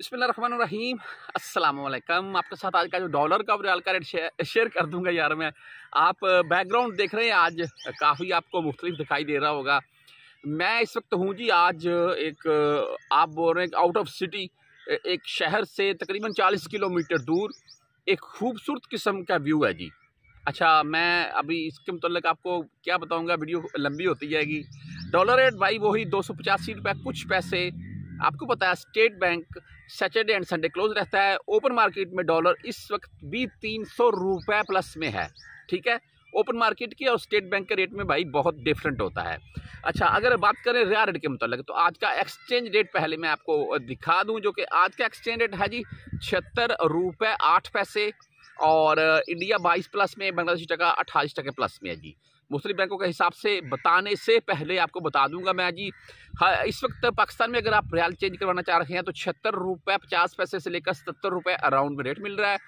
बसमीम अस्सलाम आपके साथ आज का जो डॉलर का रियाल का रेट शेयर कर दूँगा यार मैं। आप बैकग्राउंड देख रहे हैं आज। काफ़ी आपको मुख्तलिफ़ दिखाई दे रहा होगा। मैं इस वक्त हूँ जी आज एक आप बोल रहे हैं आउट ऑफ़ सिटी एक शहर से तकरीबन 40 किलोमीटर दूर एक खूबसूरत किस्म का व्यू है जी। अच्छा मैं अभी इसके मतलब आपको क्या बताऊँगा, वीडियो लंबी होती जाएगी। डॉलर रेट भाई वही दो सौ पचासी रुपये कुछ पैसे आपको पता है, state bank Saturday and Sunday close रहता है। ओपन मार्केट में डॉलर इस वक्त भी तीन सौ रुपये प्लस में है, ठीक है? ओपन मार्केट की और स्टेट बैंक के रेट में भाई बहुत डिफरेंट होता है। अच्छा अगर बात करें रिया रेट के मतलब तो आज का एक्सचेंज रेट पहले मैं आपको दिखा दूँ, जो कि आज का एक्सचेंज रेट है जी, छिहत्तर रुपये आठ पैसे, और, इंडिया बाईस प्लस में, बांग्लादेशी टका अट्ठाईस टके प्लस में है जी। मुस्लिम बैंकों के हिसाब से बताने से पहले आपको बता दूँगा मैं जी। हाँ इस वक्त पाकिस्तान में अगर आप रियाल चेंज करवाना चाह रहे हैं तो छिहत्तर रुपये पचास पैसे से लेकर सत्तर रुपये अराउंड में रेट मिल रहा है।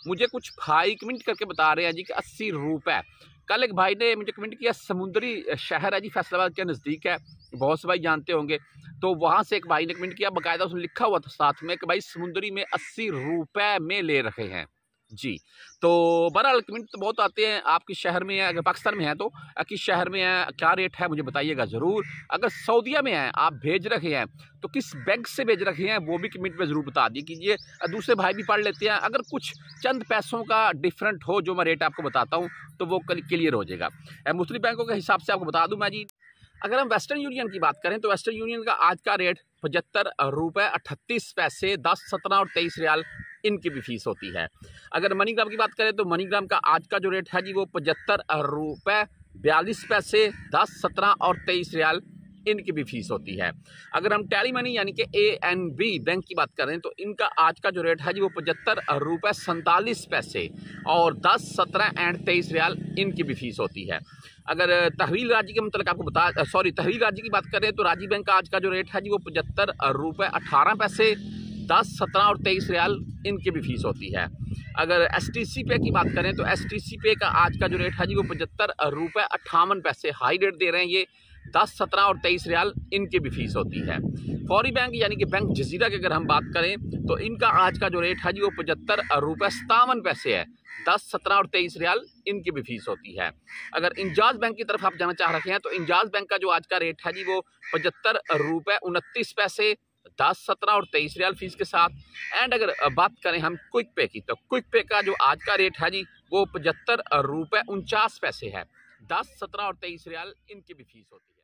मुझे कुछ भाई कमेंट करके बता रहे हैं जी कि अस्सी रुपये कल एक भाई ने मुझे कमेंट किया, समुद्री शहर है जी, फैसलाबाद के नज़दीक है, बहुत से भाई जानते होंगे। तो वहाँ से एक भाई ने कमेंट किया, बाकायदा उसने लिखा हुआ था साथ में कि भाई समुद्री में अस्सी रुपये में ले रहे हैं। जी। तो बहरहाल कमेंट तो बहुत आते हैं। आपके शहर में है? अगर पाकिस्तान में है तो किस शहर में है? क्या रेट है? मुझे बताइएगा ज़रूर। अगर सऊदिया में है, आप भेज रखे हैं तो किस बैंक से भेज रखे हैं? वो भी कमेंट में ज़रूर बता दी कीजिए। दूसरे भाई भी पढ़ लेते हैं। अगर कुछ चंद पैसों का डिफरेंट हो, जो मैं रेट आपको बताता हूँ तो वो क्लियर हो जाएगा। मुस्लिम बैंकों के हिसाब से आपको बता दूँ मैं जी। अगर हम वेस्टर्न यूनियन की बात करें तो वेस्टर्न यूनियन का आज का रेट पचहत्तर रुपये अट्ठतीस पैसे, दस, सत्रह और तेईस रियाल इनकी भी फ़ीस होती है। अगर मनीग्राम की बात करें तो मनीग्राम का आज का जो रेट है जी, वो पचहत्तर रुपये बयालीस पैसे, दस, सत्रह और तेईस रियाल इनकी भी फ़ीस होती है। अगर हम टैली मनी यानी कि ए एन बी बैंक की बात करें तो इनका आज का जो रेट है जी, वो पचहत्तर रुपये सैंतालीस पैसे और दस, सत्रह एंड तेईस रियाल इनकी भी फ़ीस होती है। अगर तहवील राज्य के मतलब आपको बता, सॉरी, तहवील राज्य की बात करें तो राजीव बैंक का आज का जो रेट है जी, वो पचहत्तर रुपये अठारह पैसे दस, सत्रह और तेईस रियाल इनकी भी फ़ीस होती है। अगर एस टी सी पे की बात करें तो एस टी सी पे का आज का जो रेट है जी, वो पचहत्तर रुपये अट्ठावन पैसे हाई रेट दे रहे हैं ये। दस, सत्रह और तेईस रियाल इनकी भी फ़ीस होती है। फौरी बैंक यानी कि बैंक जजीरा की अगर हम बात करें तो इनका आज का जो रेट है जी, वो पचहत्तर रुपये सतावन पैसे है। दस, सत्रह और तेईस रियाल इनकी भी फ़ीस होती है। अगर इंजाज बैंक की तरफ़ आप जाना चाह रहे हैं तो इंजाज बैंक का जो आज का रेट है जी, वो पचहत्तर रुपये उनतीस पैसे दस, सत्रह और तेईस रियाल फ़ीस के साथ। एंड अगर बात करें हम क्विक पे की तो क्विक पे का जो आज का रेट है जी, वो पचहत्तर रुपये उनचास पैसे है। दस, सत्रह और तेईस रियाल इनकी भी फ़ीस होती है।